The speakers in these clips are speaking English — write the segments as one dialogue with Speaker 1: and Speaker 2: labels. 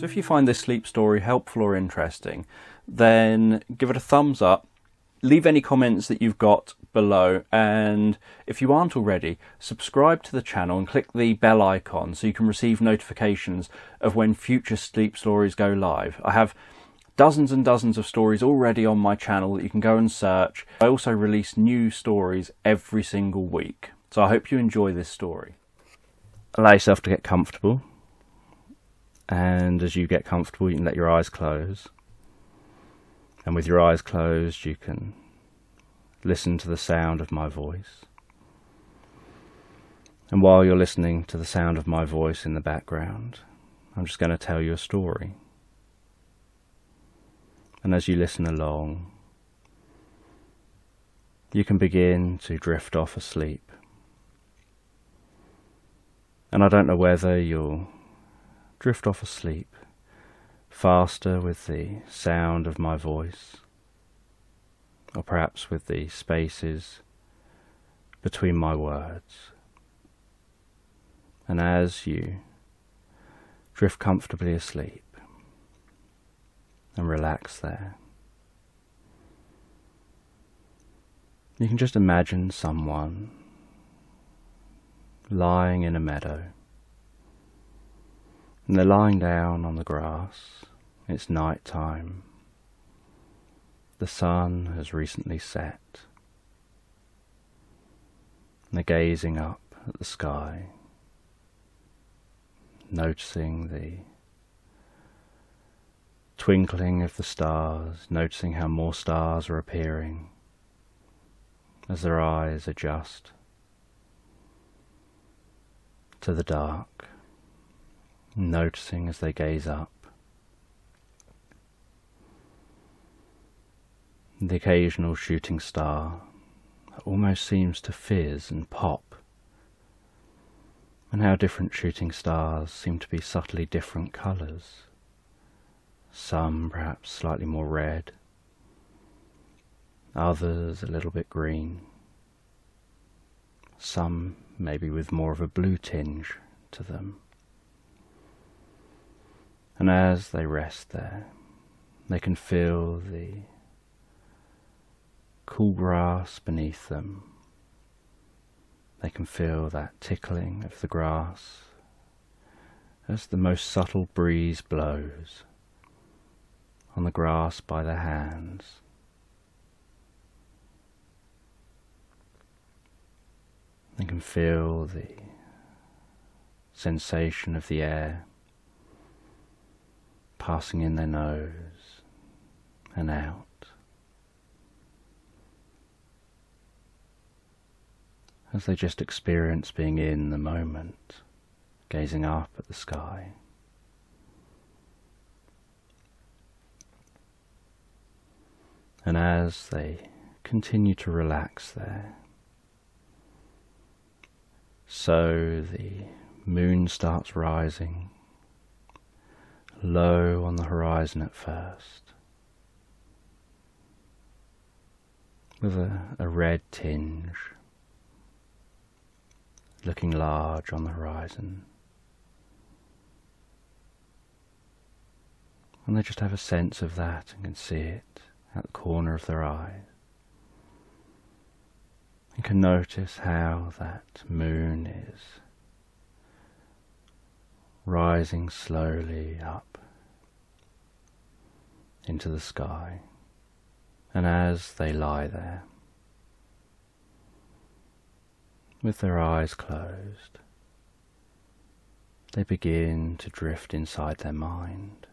Speaker 1: So if you find this sleep story helpful or interesting, then give it a thumbs up. Leave any comments that you've got below, and if you aren't already, subscribe to the channel and click the bell icon so you can receive notifications of when future sleep stories go live. I have dozens and dozens of stories already on my channel that you can go and search. I also release new stories every single week. So I hope you enjoy this story. Allow yourself to get comfortable. And as you get comfortable, you can let your eyes close. And with your eyes closed, you can listen to the sound of my voice. And while you're listening to the sound of my voice in the background, I'm just going to tell you a story. And as you listen along, you can begin to drift off asleep. And I don't know whether you'll drift off asleep faster with the sound of my voice, or perhaps with the spaces between my words. And as you drift comfortably asleep, and relax there. You can just imagine someone lying in a meadow. And they're lying down on the grass. It's night time. The sun has recently set. They're gazing up at the sky, noticing the twinkling of the stars, noticing how more stars are appearing as their eyes adjust to the dark, noticing as they gaze up. The occasional shooting star almost seems to fizz and pop, and how different shooting stars seem to be subtly different colours. Some perhaps slightly more red, others a little bit green, some maybe with more of a blue tinge to them. And as they rest there, they can feel the cool grass beneath them. They can feel that tickling of the grass as the most subtle breeze blows on the grass by their hands. They can feel the sensation of the air passing in their nose and out. As they just experience being in the moment, gazing up at the sky. And as they continue to relax there, so the moon starts rising, low on the horizon at first, with a, a red tinge, looking large on the horizon. And they just have a sense of that and can see it at the corner of their eye. And can notice how that moon is rising slowly up into the sky. And as they lie there, with their eyes closed, they begin to drift inside their mind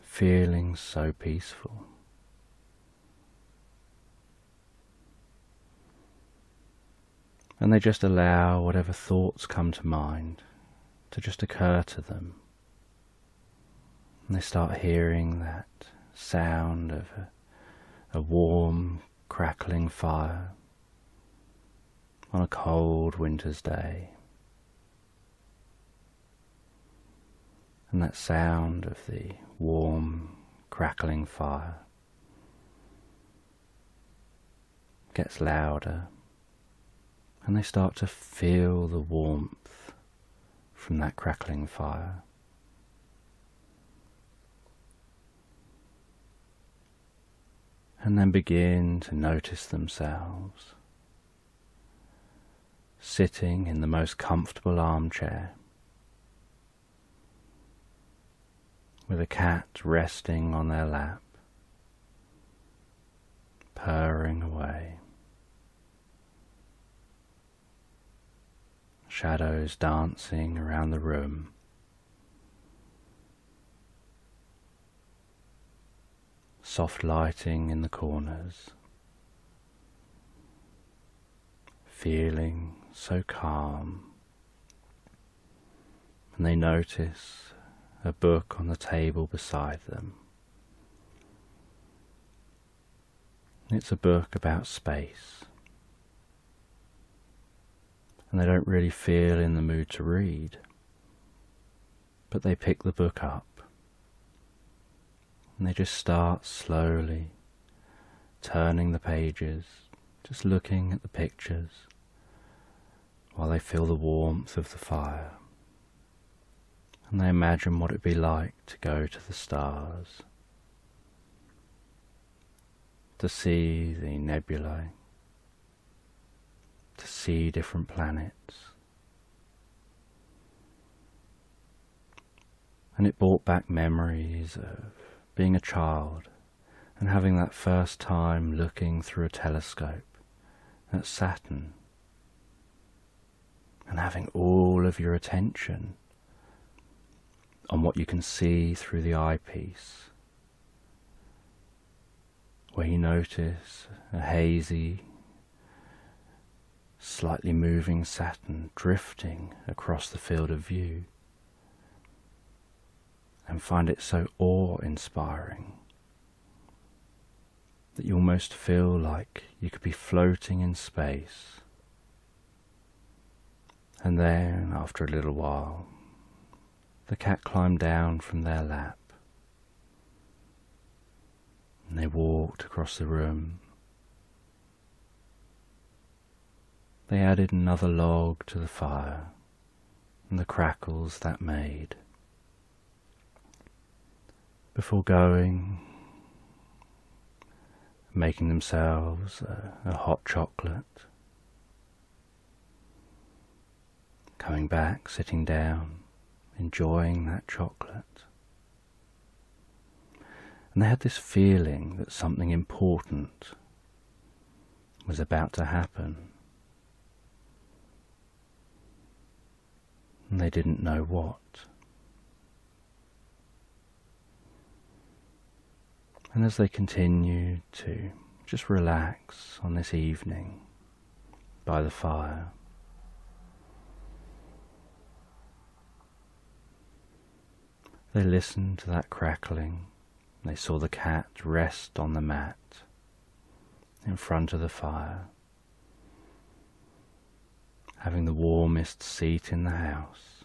Speaker 1: feeling so peaceful. And they just allow whatever thoughts come to mind to just occur to them. And they start hearing that sound of a, a warm, crackling fire on a cold winter's day. and that sound of the warm, crackling fire gets louder, and they start to feel the warmth from that crackling fire. And then begin to notice themselves sitting in the most comfortable armchair with a cat resting on their lap, purring away. Shadows dancing around the room. Soft lighting in the corners. Feeling so calm. And they notice a book on the table beside them. It's a book about space. And they don't really feel in the mood to read. But they pick the book up. And they just start slowly turning the pages, just looking at the pictures while they feel the warmth of the fire and they imagine what it'd be like to go to the stars, to see the nebulae, to see different planets. And it brought back memories of being a child and having that first time looking through a telescope at Saturn and having all of your attention on what you can see through the eyepiece, where you notice a hazy, slightly moving Saturn drifting across the field of view, and find it so awe-inspiring that you almost feel like you could be floating in space. And then, after a little while, the cat climbed down from their lap. And they walked across the room. They added another log to the fire and the crackles that made. Before going, making themselves a, a hot chocolate, coming back, sitting down, enjoying that chocolate. And they had this feeling that something important was about to happen. And they didn't know what. And as they continued to just relax on this evening by the fire, They listened to that crackling. They saw the cat rest on the mat in front of the fire, having the warmest seat in the house.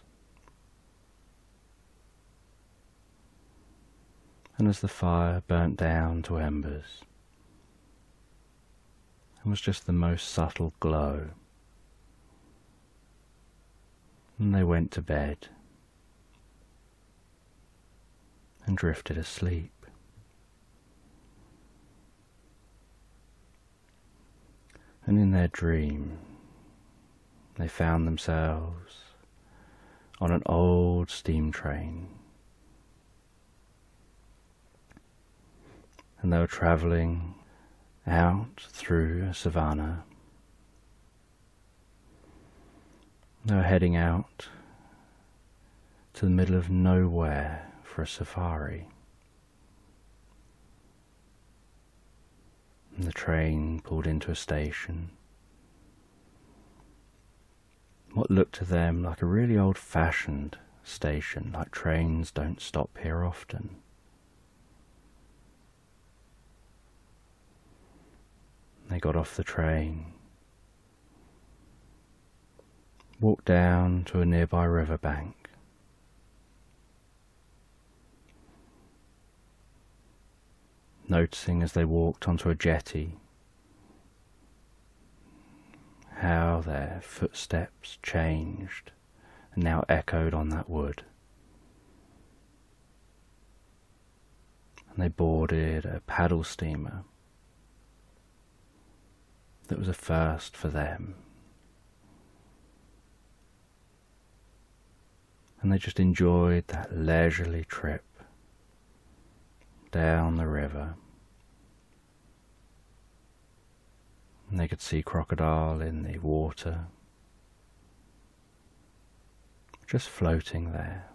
Speaker 1: And as the fire burnt down to embers, it was just the most subtle glow. And they went to bed and drifted asleep. And in their dream, they found themselves on an old steam train. And they were travelling out through a savannah. They were heading out to the middle of nowhere for a safari. And the train pulled into a station. What looked to them like a really old fashioned station, like trains don't stop here often. They got off the train, walked down to a nearby riverbank, noticing as they walked onto a jetty how their footsteps changed and now echoed on that wood. And they boarded a paddle steamer that was a first for them. And they just enjoyed that leisurely trip down the river. And they could see crocodile in the water, just floating there.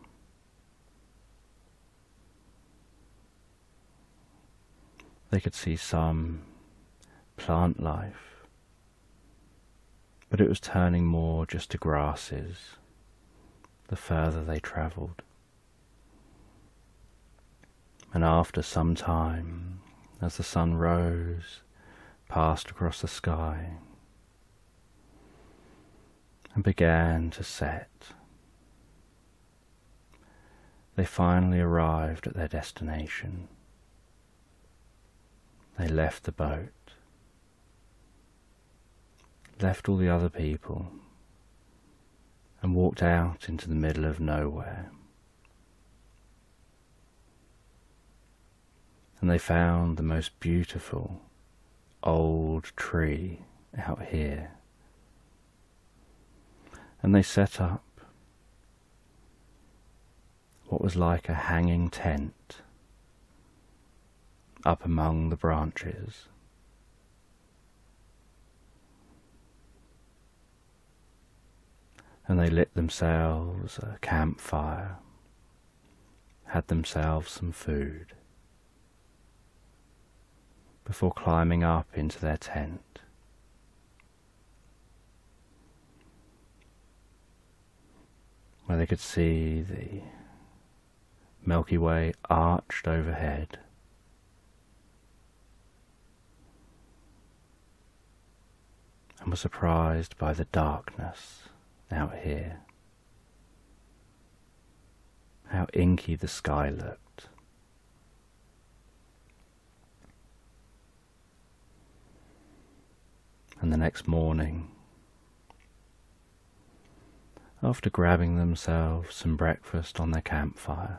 Speaker 1: They could see some plant life, but it was turning more just to grasses the further they travelled. And after some time, as the sun rose, passed across the sky, and began to set, they finally arrived at their destination. They left the boat, left all the other people, and walked out into the middle of nowhere. And they found the most beautiful old tree out here. And they set up what was like a hanging tent up among the branches. And they lit themselves a campfire, had themselves some food, before climbing up into their tent. Where they could see the Milky Way arched overhead. and were surprised by the darkness out here. How inky the sky looked. And the next morning, after grabbing themselves some breakfast on their campfire,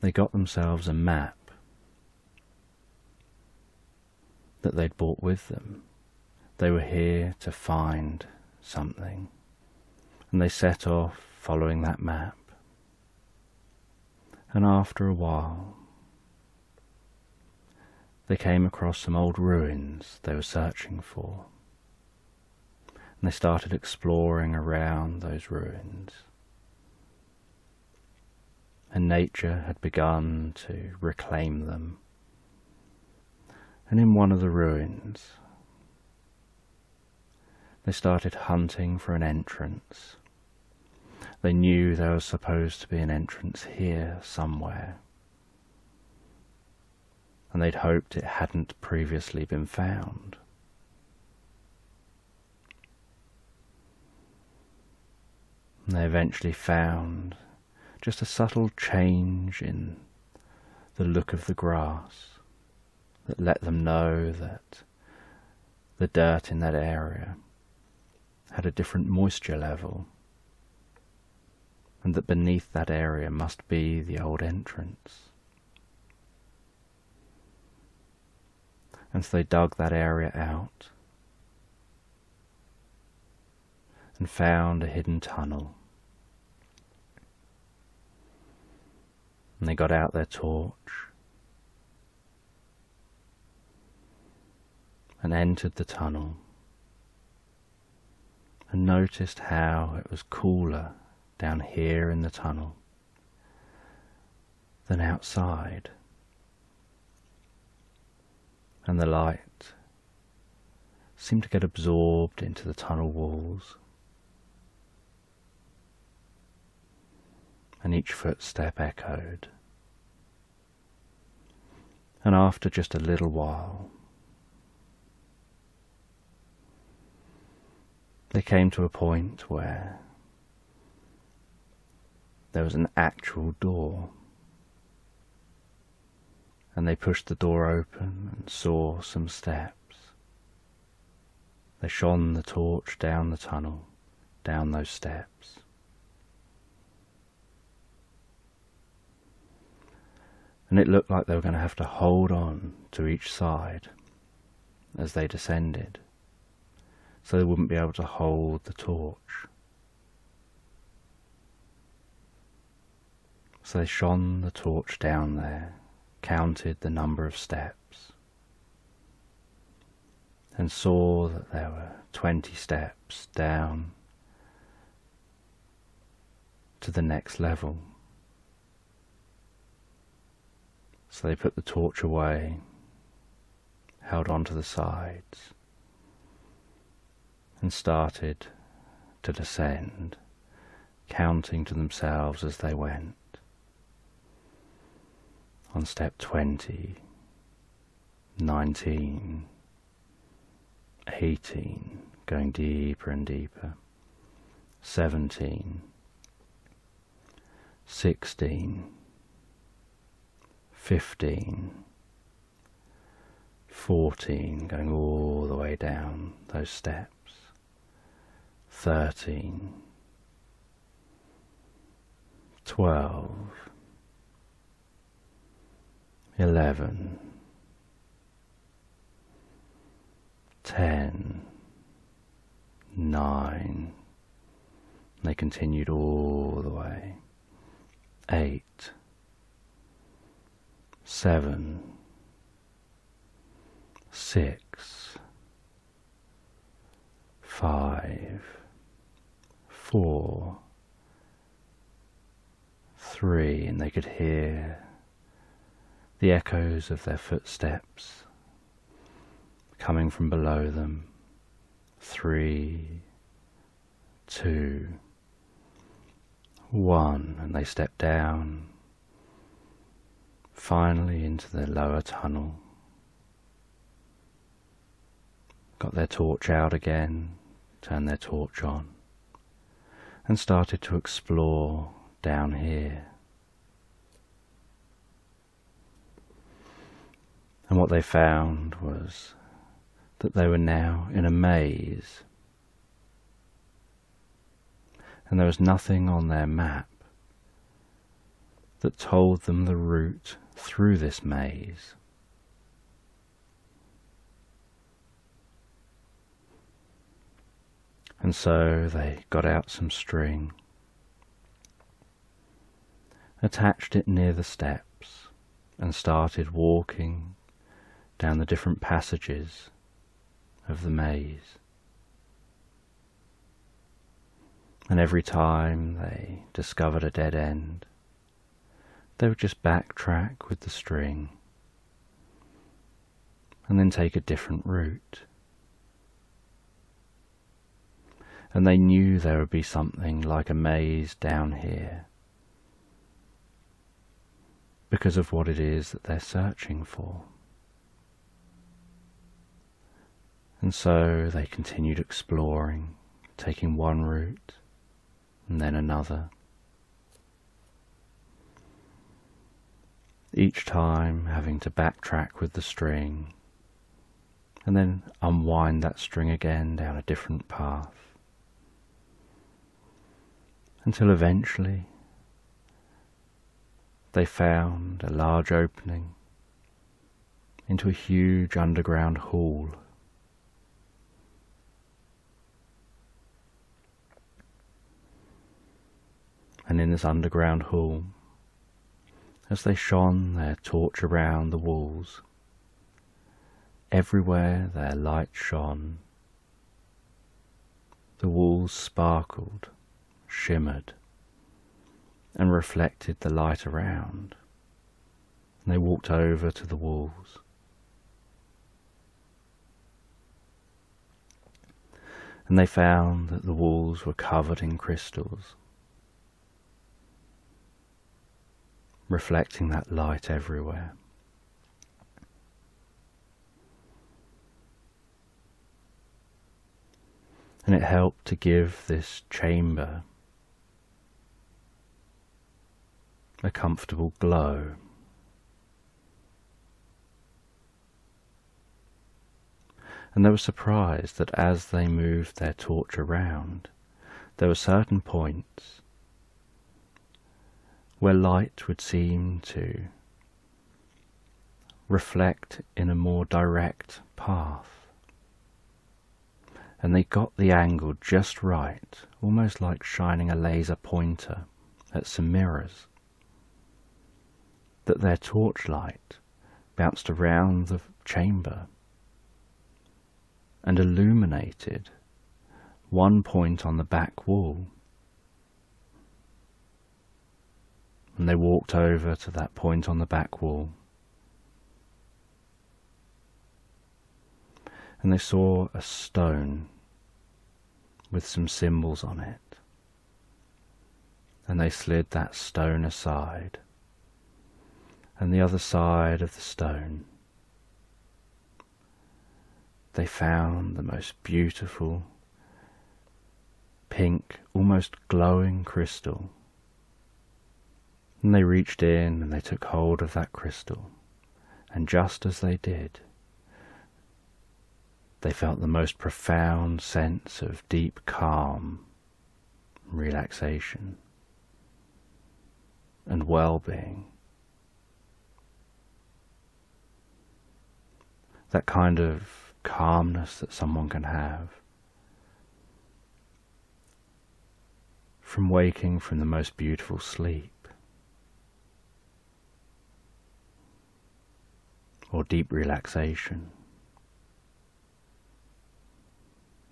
Speaker 1: they got themselves a map that they'd brought with them. They were here to find something, and they set off following that map. And after a while, they came across some old ruins they were searching for. And they started exploring around those ruins. And nature had begun to reclaim them and in one of the ruins they started hunting for an entrance. They knew there was supposed to be an entrance here somewhere, and they'd hoped it hadn't previously been found. And they eventually found just a subtle change in the look of the grass that let them know that the dirt in that area had a different moisture level and that beneath that area must be the old entrance. And so they dug that area out and found a hidden tunnel. And they got out their torch and entered the tunnel and noticed how it was cooler down here in the tunnel than outside. And the light seemed to get absorbed into the tunnel walls. And each footstep echoed. And after just a little while, they came to a point where there was an actual door. And they pushed the door open and saw some steps. They shone the torch down the tunnel, down those steps. and it looked like they were going to have to hold on to each side as they descended, so they wouldn't be able to hold the torch. So they shone the torch down there, counted the number of steps, and saw that there were twenty steps down to the next level. So they put the torch away, held on to the sides, and started to descend, counting to themselves as they went. On step 20, 19, 18, going deeper and deeper, 17, 16, 15, 14, going all the way down those steps, 13, 12, 11, 10, 9, they continued all the way, 8, seven, six, five, four, three, and they could hear the echoes of their footsteps coming from below them. Three, two, one, and they step down finally into the lower tunnel. Got their torch out again, turned their torch on, and started to explore down here. And what they found was that they were now in a maze, and there was nothing on their map that told them the route through this maze. And so they got out some string, attached it near the steps, and started walking down the different passages of the maze. And every time they discovered a dead end, they would just backtrack with the string and then take a different route. And they knew there would be something like a maze down here because of what it is that they're searching for. And so they continued exploring, taking one route and then another. each time having to backtrack with the string and then unwind that string again down a different path until eventually they found a large opening into a huge underground hall. And in this underground hall, as they shone their torch around the walls. Everywhere their light shone. The walls sparkled, shimmered, and reflected the light around. And they walked over to the walls. And they found that the walls were covered in crystals. Reflecting that light everywhere. And it helped to give this chamber a comfortable glow. And they were surprised that as they moved their torch around, there were certain points where light would seem to reflect in a more direct path. And they got the angle just right, almost like shining a laser pointer at some mirrors. That their torchlight bounced around the chamber and illuminated one point on the back wall. And they walked over to that point on the back wall. And they saw a stone with some symbols on it. And they slid that stone aside. And the other side of the stone, they found the most beautiful pink, almost glowing crystal. And they reached in and they took hold of that crystal. And just as they did, they felt the most profound sense of deep calm, relaxation, and well being. That kind of calmness that someone can have from waking from the most beautiful sleep or deep relaxation.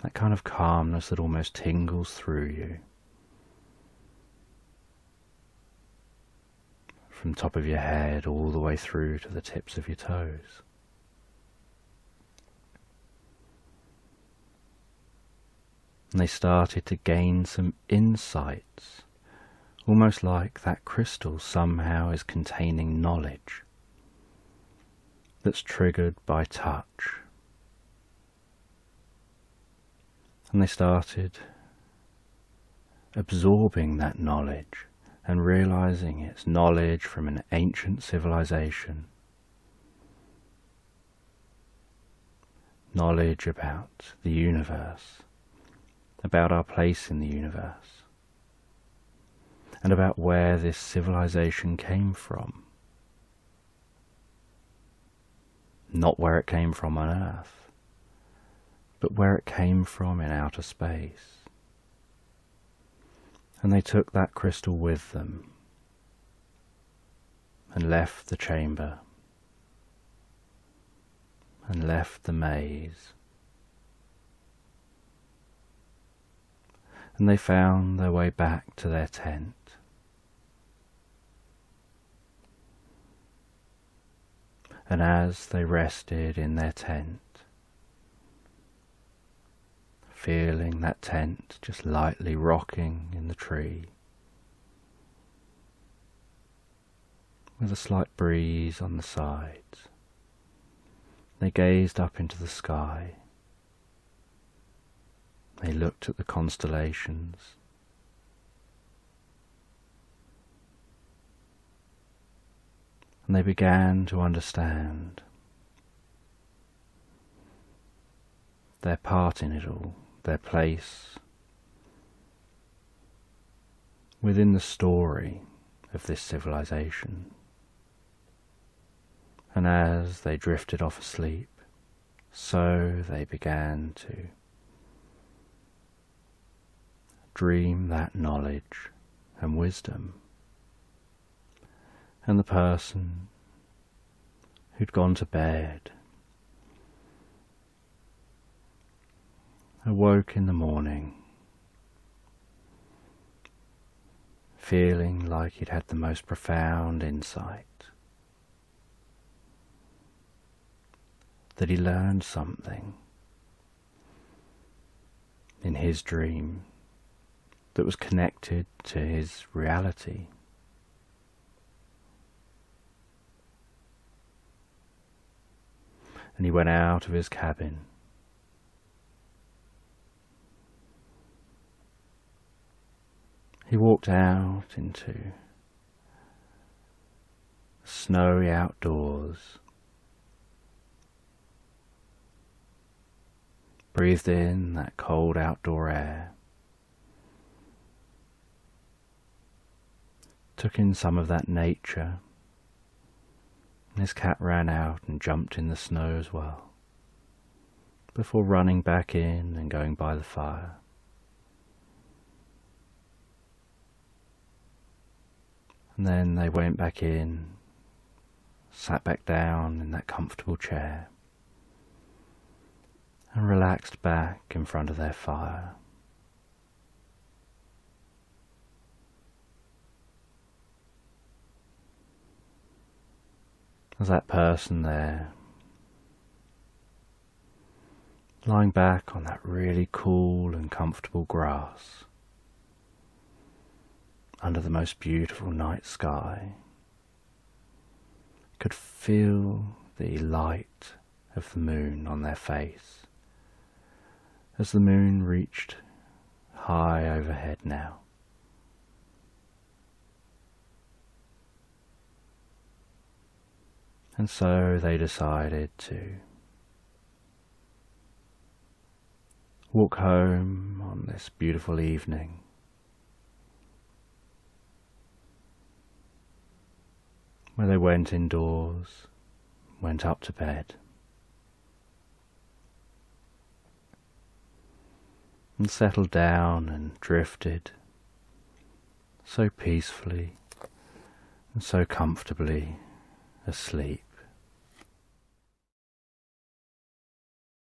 Speaker 1: That kind of calmness that almost tingles through you. From top of your head all the way through to the tips of your toes. and they started to gain some insights, almost like that crystal somehow is containing knowledge that's triggered by touch. And they started absorbing that knowledge and realizing it's knowledge from an ancient civilization. Knowledge about the universe about our place in the universe and about where this civilization came from. Not where it came from on Earth, but where it came from in outer space. And they took that crystal with them and left the chamber and left the maze and they found their way back to their tent. And as they rested in their tent, feeling that tent just lightly rocking in the tree, with a slight breeze on the sides, they gazed up into the sky they looked at the constellations. And they began to understand their part in it all, their place within the story of this civilization. And as they drifted off asleep, so they began to dream that knowledge and wisdom. And the person who'd gone to bed awoke in the morning feeling like he'd had the most profound insight, that he learned something in his dream that was connected to his reality. And he went out of his cabin. He walked out into snowy outdoors, breathed in that cold outdoor air. took in some of that nature His cat ran out and jumped in the snow as well, before running back in and going by the fire. And then they went back in, sat back down in that comfortable chair, and relaxed back in front of their fire. That person there, lying back on that really cool and comfortable grass under the most beautiful night sky. Could feel the light of the moon on their face as the moon reached high overhead now. And so they decided to walk home on this beautiful evening. Where they went indoors, went up to bed, and settled down and drifted so peacefully and so comfortably asleep.